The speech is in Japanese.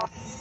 ます。